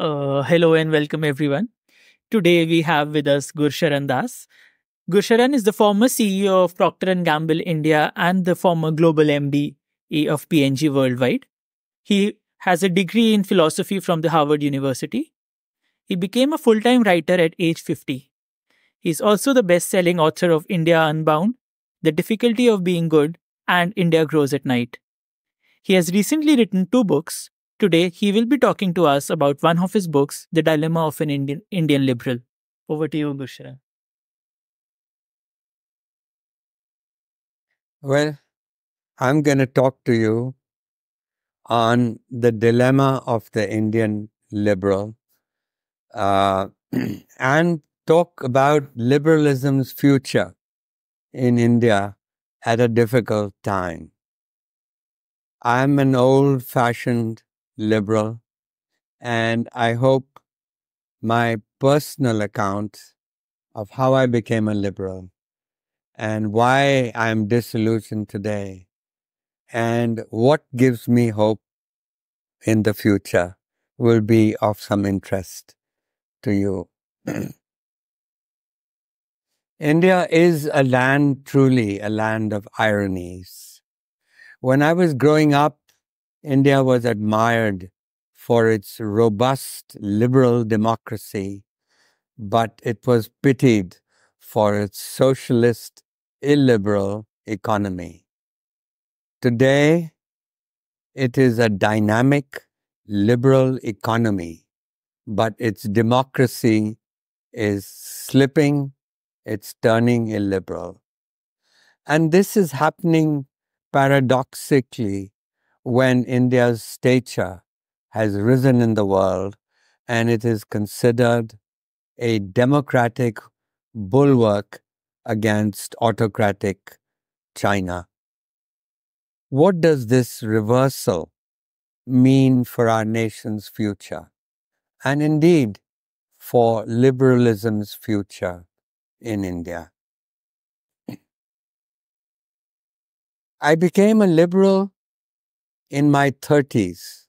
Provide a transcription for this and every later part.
Uh, hello and welcome everyone. Today we have with us Gurcharan Das. Gurcharan is the former CEO of Procter & Gamble India and the former global MD of P&G Worldwide. He has a degree in philosophy from the Harvard University. He became a full-time writer at age 50. He is also the best-selling author of India Unbound, The Difficulty of Being Good, and India Grows at Night. He has recently written two books, Today, he will be talking to us about one of his books, The Dilemma of an Indian, Indian Liberal. Over to you, Bushra. Well, I'm going to talk to you on the dilemma of the Indian liberal uh, and talk about liberalism's future in India at a difficult time. I'm an old fashioned liberal. And I hope my personal account of how I became a liberal and why I'm disillusioned today and what gives me hope in the future will be of some interest to you. India is a land, truly a land of ironies. When I was growing up, India was admired for its robust liberal democracy, but it was pitied for its socialist illiberal economy. Today, it is a dynamic liberal economy, but its democracy is slipping, it's turning illiberal. And this is happening paradoxically when India's stature has risen in the world and it is considered a democratic bulwark against autocratic China. What does this reversal mean for our nation's future? And indeed, for liberalism's future in India. I became a liberal in my 30s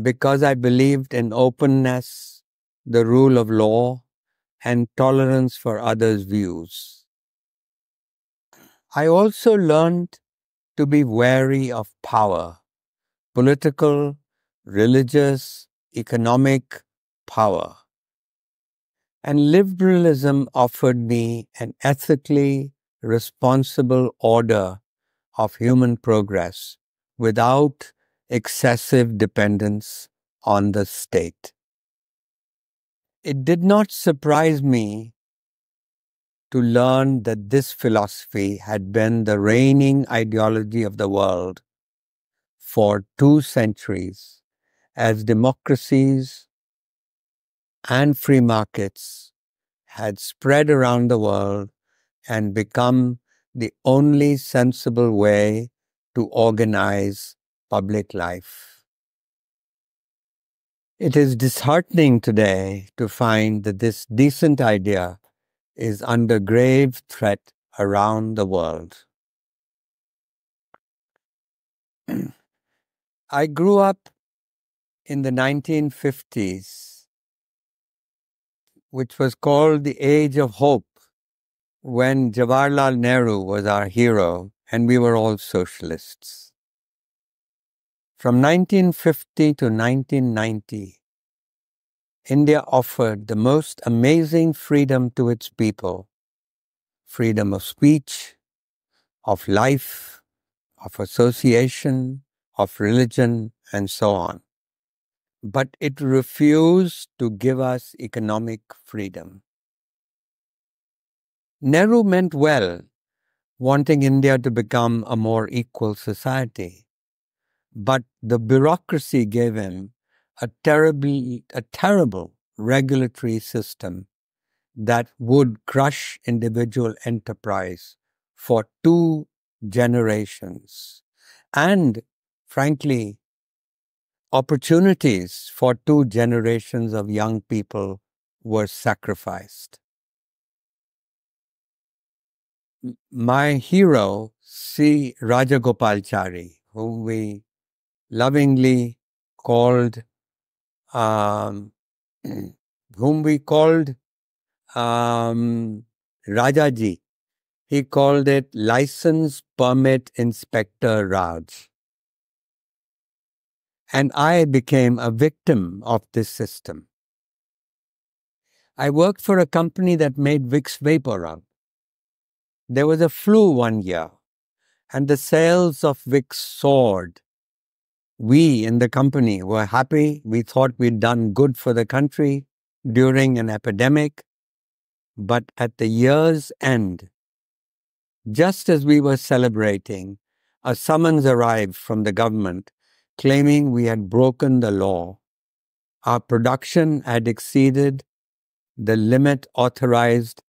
because I believed in openness, the rule of law, and tolerance for others' views. I also learned to be wary of power, political, religious, economic power. And liberalism offered me an ethically responsible order of human progress without excessive dependence on the state. It did not surprise me to learn that this philosophy had been the reigning ideology of the world for two centuries as democracies and free markets had spread around the world and become the only sensible way to organize public life. It is disheartening today to find that this decent idea is under grave threat around the world. I grew up in the 1950s, which was called the Age of Hope, when Jawaharlal Nehru was our hero and we were all socialists. From 1950 to 1990, India offered the most amazing freedom to its people freedom of speech, of life, of association, of religion, and so on. But it refused to give us economic freedom. Nehru meant well wanting India to become a more equal society. But the bureaucracy gave him a terrible, a terrible regulatory system that would crush individual enterprise for two generations. And frankly, opportunities for two generations of young people were sacrificed my hero, C. Rajagopalachari, whom we lovingly called um, whom we called um, Rajaji. He called it License Permit Inspector Raj. And I became a victim of this system. I worked for a company that made Vicks Vapor Rub. There was a flu one year, and the sales of Vicks soared. We in the company were happy. We thought we'd done good for the country during an epidemic. But at the year's end, just as we were celebrating, a summons arrived from the government claiming we had broken the law. Our production had exceeded the limit authorized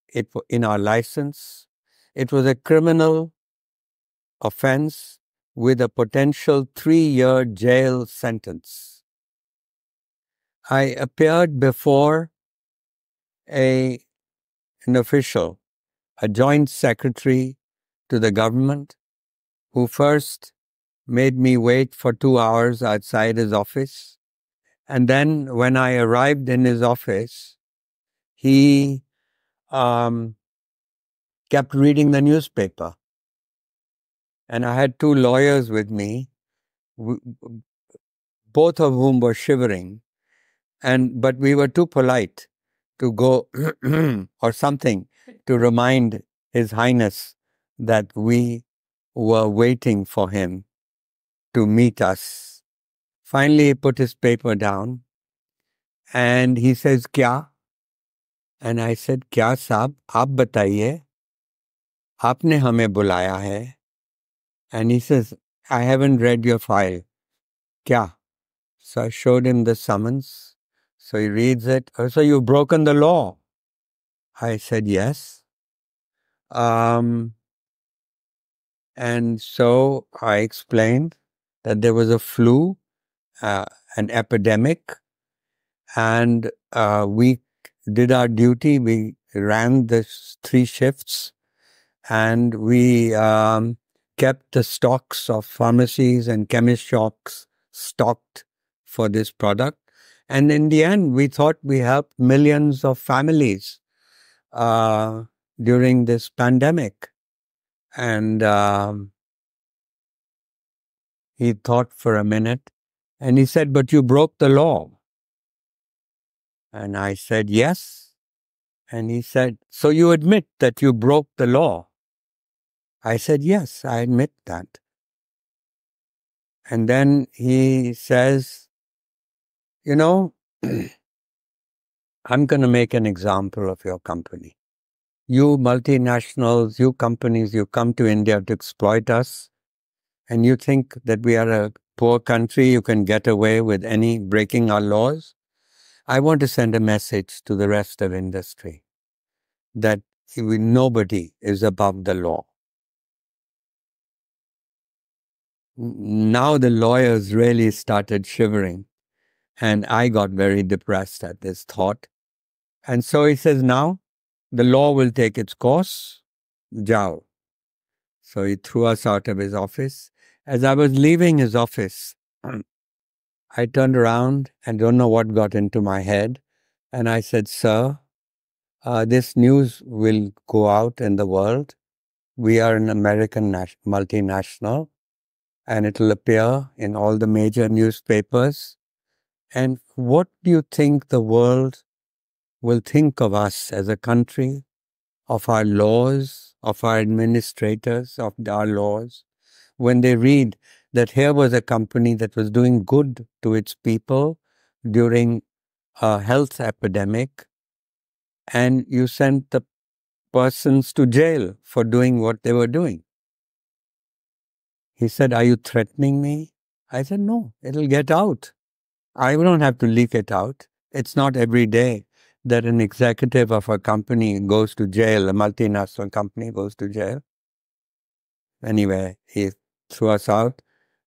in our license. It was a criminal offense with a potential three year jail sentence. I appeared before a, an official, a joint secretary to the government, who first made me wait for two hours outside his office. And then when I arrived in his office, he um, kept reading the newspaper. And I had two lawyers with me, both of whom were shivering. And, but we were too polite to go or something to remind His Highness that we were waiting for him to meet us. Finally, he put his paper down and he says, Kya? And I said, Kya, Sab? Ab bataye." आपने हमें बुलाया है and he says, I haven't read your file. Kya? So I showed him the summons. So he reads it. Oh, so you've broken the law. I said, yes. Um, and so I explained that there was a flu, uh, an epidemic, and uh, we did our duty. We ran the three shifts, and we um, kept the stocks of pharmacies and chemist shops stocked for this product. And in the end, we thought we helped millions of families uh, during this pandemic. And um, he thought for a minute and he said, But you broke the law. And I said, Yes. And he said, So you admit that you broke the law? I said, Yes, I admit that. And then he says, You know, I'm going to make an example of your company. You multinationals, you companies, you come to India to exploit us and you think that we are a poor country, you can get away with any breaking our laws. I want to send a message to the rest of industry that nobody is above the law. Now the lawyers really started shivering, and I got very depressed at this thought. And so he says, Now the law will take its course. Jao. So he threw us out of his office as I was leaving his office, I turned around and don't know what got into my head. And I said, Sir, uh, this news will go out in the world. We are an American multinational and it will appear in all the major newspapers. And what do you think the world will think of us as a country, of our laws, of our administrators, of our laws? when they read that here was a company that was doing good to its people during a health epidemic, and you sent the persons to jail for doing what they were doing. He said, Are you threatening me? I said, No, it'll get out. I don't have to leak it out. It's not every day that an executive of a company goes to jail, a multinational company goes to jail. Anyway, he threw us out.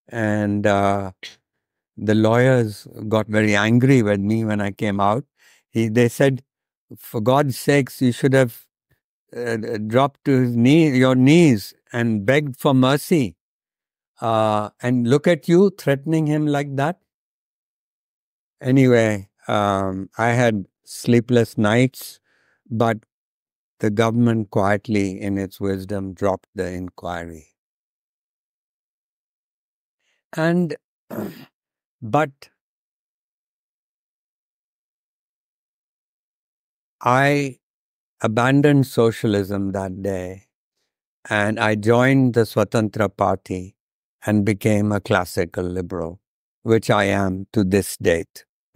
And uh, the lawyers got very angry with me when I came out. He, they said, for God's sakes, you should have uh, dropped to his knee, your knees and begged for mercy. Uh, and look at you threatening him like that. Anyway, Um, I had sleepless nights, but the government quietly, in its wisdom, dropped the inquiry. And, but I abandoned socialism that day and I joined the Swatantra Party and became a classical liberal, which I am to this date.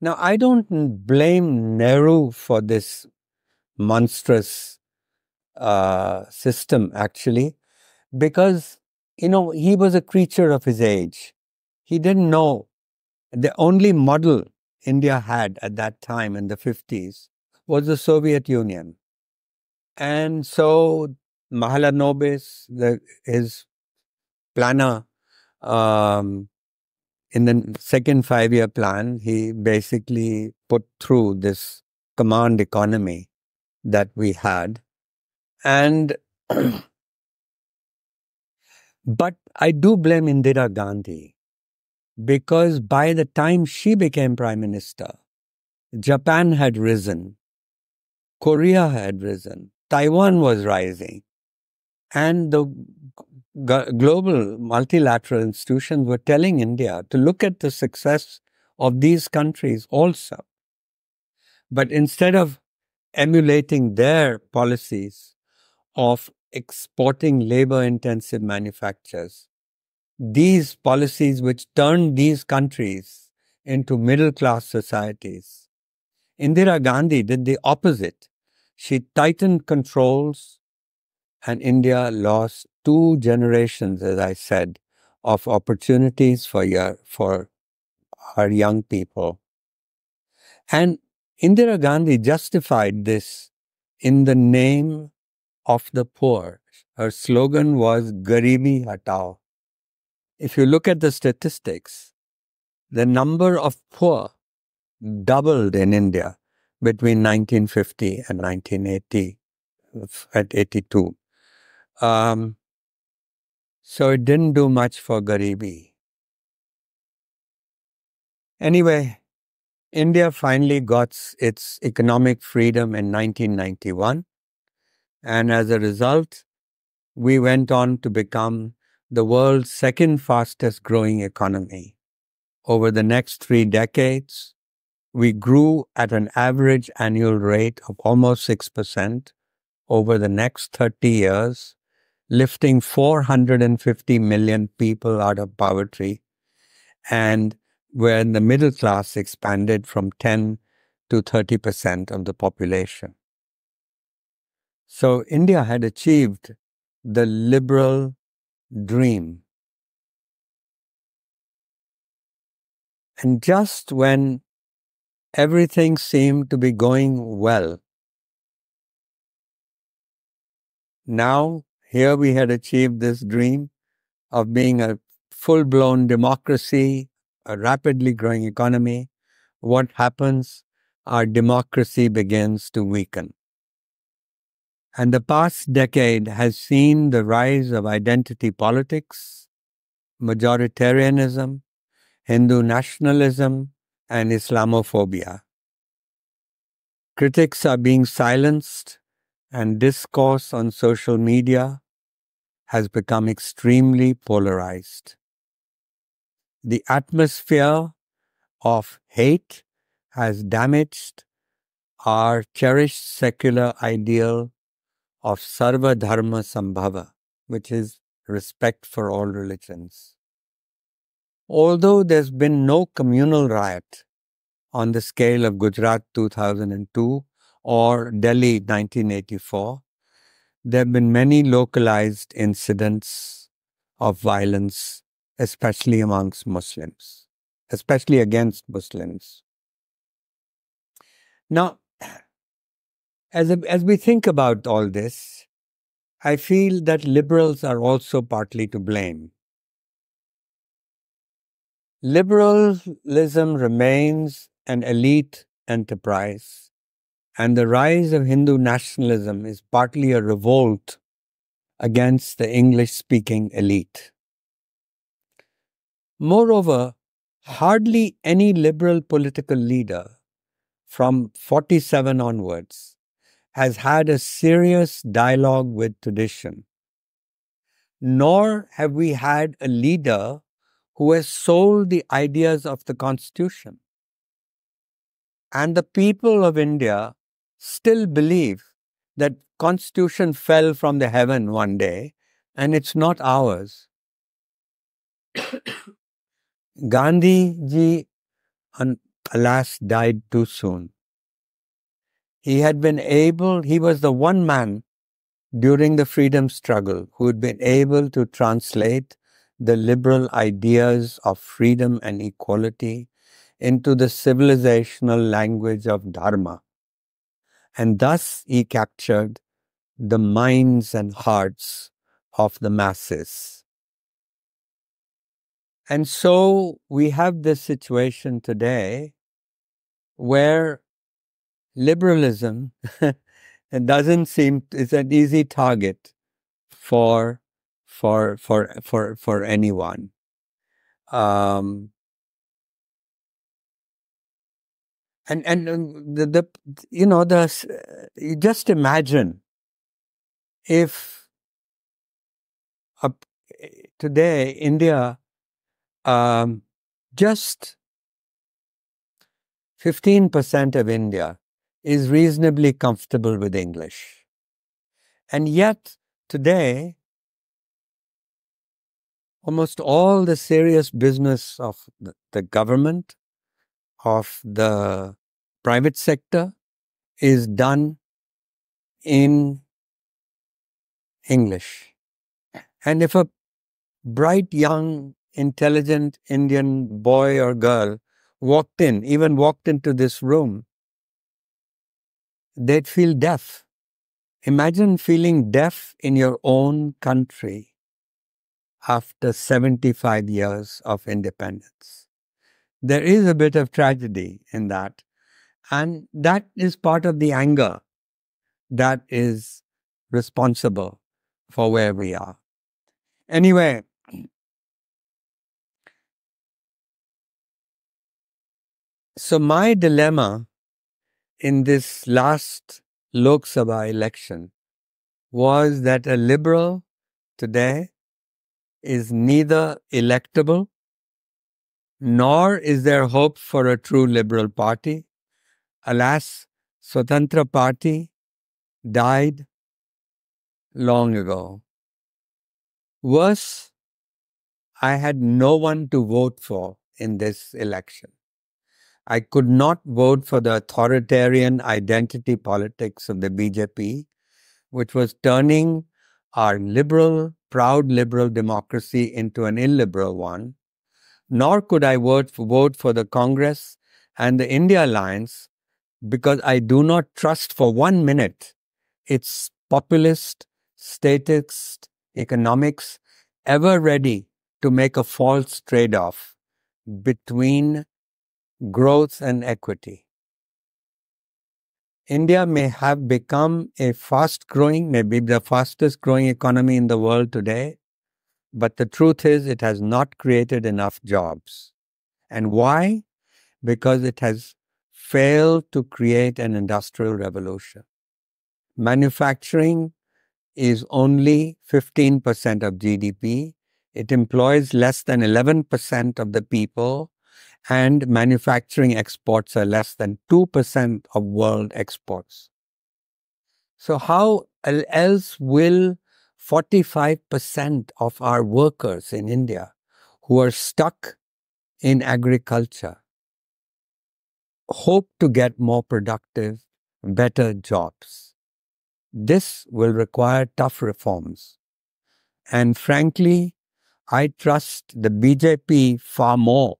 now, I don't blame Nehru for this monstrous uh, system, actually, because, you know, he was a creature of his age. He didn't know. The only model India had at that time in the 50s was the Soviet Union. And so Mahalanobis, the, his planner, um, in the second five year plan, he basically put through this command economy that we had. And but I do blame Indira Gandhi because by the time she became prime minister, Japan had risen, Korea had risen, Taiwan was rising, and the global multilateral institutions were telling India to look at the success of these countries also. But instead of emulating their policies of exporting labor intensive manufactures, these policies which turned these countries into middle class societies. Indira Gandhi did the opposite. She tightened controls, and India lost two generations, as I said, of opportunities for, your, for our young people. And Indira Gandhi justified this in the name of the poor. Her slogan was Garibi Hatao, if you look at the statistics, the number of poor doubled in India between 1950 and 1980 at 82. Um, so it didn't do much for Garibi. Anyway, India finally got its economic freedom in 1991. And as a result, we went on to become the world's second fastest growing economy. Over the next three decades, we grew at an average annual rate of almost 6% over the next 30 years, lifting 450 million people out of poverty, and where the middle class expanded from 10 to 30% of the population. So India had achieved the liberal dream. And just when everything seemed to be going well, now here we had achieved this dream of being a full blown democracy, a rapidly growing economy. What happens? Our democracy begins to weaken. And the past decade has seen the rise of identity politics, majoritarianism, Hindu nationalism, and Islamophobia. Critics are being silenced, and discourse on social media has become extremely polarized. The atmosphere of hate has damaged our cherished secular ideal of Sarva Dharma Sambhava, which is respect for all religions. Although there's been no communal riot on the scale of Gujarat 2002 or Delhi 1984, there have been many localized incidents of violence, especially amongst Muslims, especially against Muslims. Now, as, as we think about all this, I feel that liberals are also partly to blame. Liberalism remains an elite enterprise, and the rise of Hindu nationalism is partly a revolt against the English speaking elite. Moreover, hardly any liberal political leader from 47 onwards has had a serious dialogue with tradition. Nor have we had a leader who has sold the ideas of the Constitution. And the people of India still believe that Constitution fell from the heaven one day and it's not ours. Gandhi ji, alas, died too soon. He had been able, he was the one man during the freedom struggle who had been able to translate the liberal ideas of freedom and equality into the civilizational language of Dharma. And thus he captured the minds and hearts of the masses. And so we have this situation today where liberalism doesn't seem is an easy target for for for for for anyone. Um, and and the, the you know the you just imagine if uh, today India um, just 15% of India is reasonably comfortable with English. And yet, today, almost all the serious business of the government, of the private sector, is done in English. And if a bright, young, intelligent Indian boy or girl walked in, even walked into this room, they'd feel deaf. Imagine feeling deaf in your own country after 75 years of independence. There is a bit of tragedy in that. And that is part of the anger that is responsible for where we are. Anyway, so my dilemma in this last Lok Sabha election was that a liberal today is neither electable nor is there hope for a true liberal party. Alas, Swatantra Party died long ago. Worse, I had no one to vote for in this election. I could not vote for the authoritarian identity politics of the BJP, which was turning our liberal, proud liberal democracy into an illiberal one. Nor could I vote for, vote for the Congress and the India Alliance because I do not trust for one minute its populist, statist economics ever ready to make a false trade off between growth and equity. India may have become a fast growing, maybe the fastest growing economy in the world today, but the truth is it has not created enough jobs. And why? Because it has failed to create an industrial revolution. Manufacturing is only 15% of GDP. It employs less than 11% of the people and manufacturing exports are less than 2% of world exports. So, how else will 45% of our workers in India who are stuck in agriculture hope to get more productive, better jobs? This will require tough reforms. And frankly, I trust the BJP far more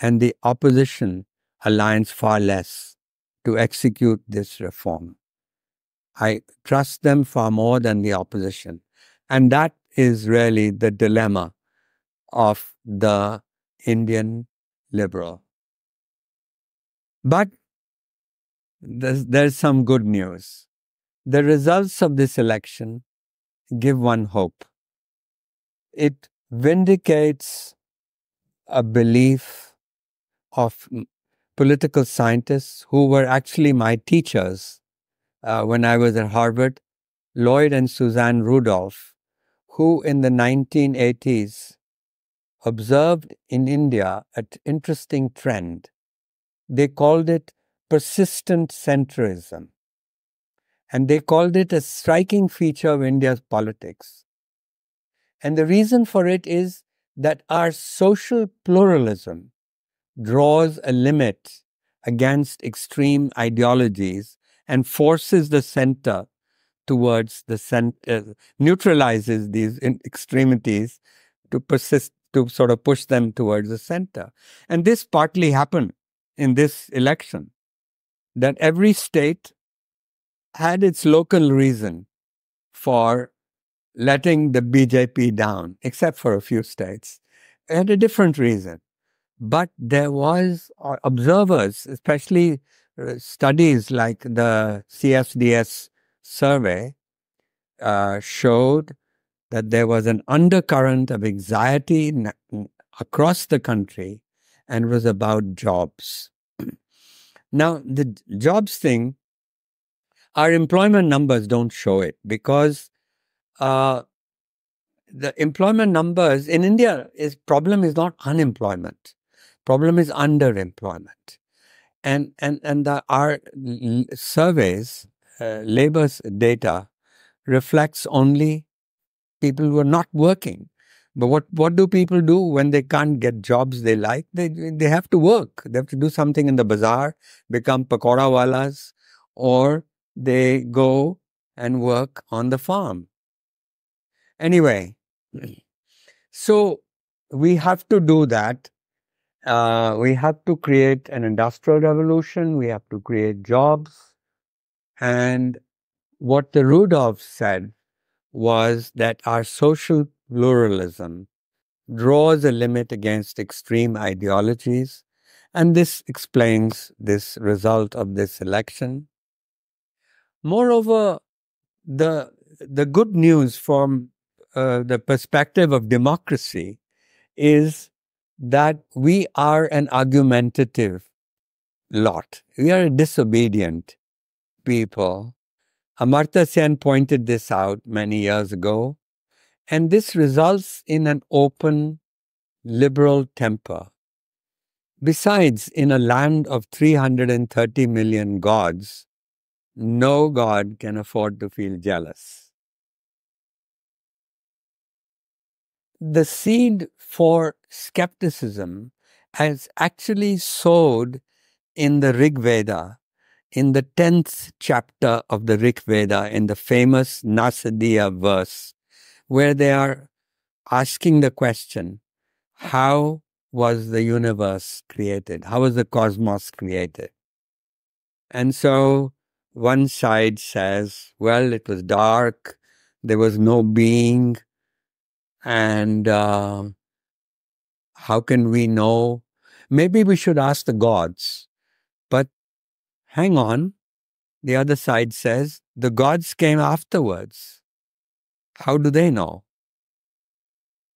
and the opposition alliance far less to execute this reform. I trust them far more than the opposition. And that is really the dilemma of the Indian liberal. But there's, there's some good news. The results of this election give one hope. It vindicates a belief of political scientists who were actually my teachers uh, when I was at Harvard, Lloyd and Susanne Rudolph, who in the 1980s observed in India an interesting trend. They called it persistent centrism. And they called it a striking feature of India's politics. And the reason for it is that our social pluralism draws a limit against extreme ideologies and forces the center towards the center, uh, neutralizes these extremities to persist, to sort of push them towards the center. And this partly happened in this election, that every state had its local reason for letting the BJP down, except for a few states. It had a different reason. But there was uh, observers, especially uh, studies like the CSDS survey, uh, showed that there was an undercurrent of anxiety across the country and was about jobs. now, the jobs thing, our employment numbers don't show it because uh, the employment numbers in India is problem is not unemployment, problem is underemployment, and and and the, our surveys, uh, labor's data reflects only people who are not working. But what, what do people do when they can't get jobs they like? They, they have to work. They have to do something in the bazaar, become pakora walas, or they go and work on the farm. Anyway, so we have to do that. Uh, we have to create an industrial revolution. We have to create jobs. And what the Rudolph said was that our social pluralism draws a limit against extreme ideologies, and this explains this result of this election. Moreover, the, the good news from uh, the perspective of democracy is that we are an argumentative lot. We are a disobedient people Amartya Sen pointed this out many years ago, and this results in an open, liberal temper. Besides, in a land of 330 million gods, no god can afford to feel jealous. The seed for skepticism has actually sowed in the Rig Veda in the 10th chapter of the Rig Veda, in the famous Nasadiya verse, where they are asking the question, how was the universe created? How was the cosmos created? And so one side says, well, it was dark, there was no being, and uh, how can we know? Maybe we should ask the gods. But hang on. The other side says the gods came afterwards. How do they know?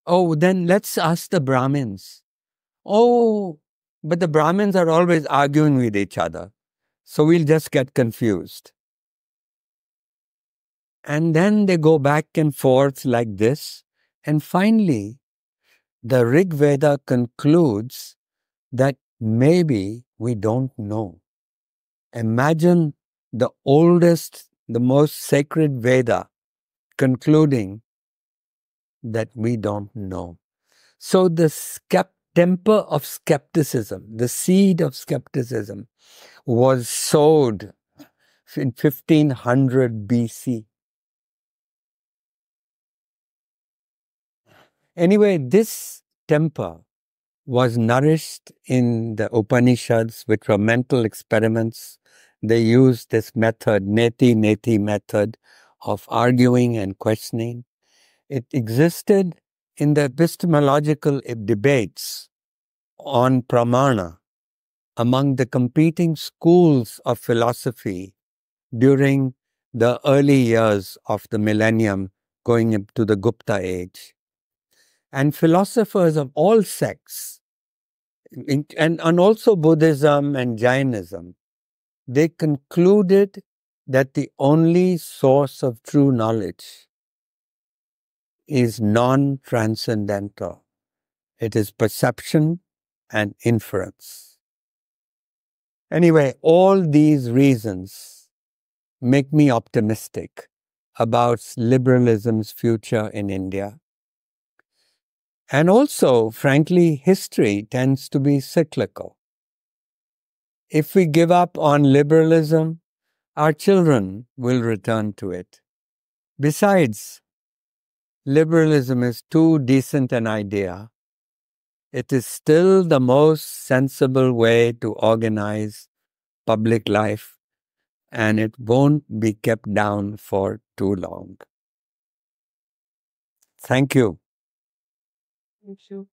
Oh, then let's ask the Brahmins. Oh, but the Brahmins are always arguing with each other. So we'll just get confused. And then they go back and forth like this. And finally, the Rig Veda concludes that maybe we don't know. Imagine the oldest, the most sacred Veda concluding that we don't know. So the skept- temper of skepticism, the seed of skepticism, was sowed in 1500 BC. Anyway, this temper was nourished in the Upanishads, which were mental experiments they used this method, neti neti method of arguing and questioning. It existed in the epistemological debates on pramana among the competing schools of philosophy during the early years of the millennium going into the Gupta age. And philosophers of all sects and, and also Buddhism and Jainism, they concluded that the only source of true knowledge is non transcendental. It is perception and inference. Anyway, all these reasons make me optimistic about liberalism's future in India. And also, frankly, history tends to be cyclical. If we give up on liberalism, our children will return to it. Besides, liberalism is too decent an idea. It is still the most sensible way to organize public life, and it won't be kept down for too long. Thank you. Thank you.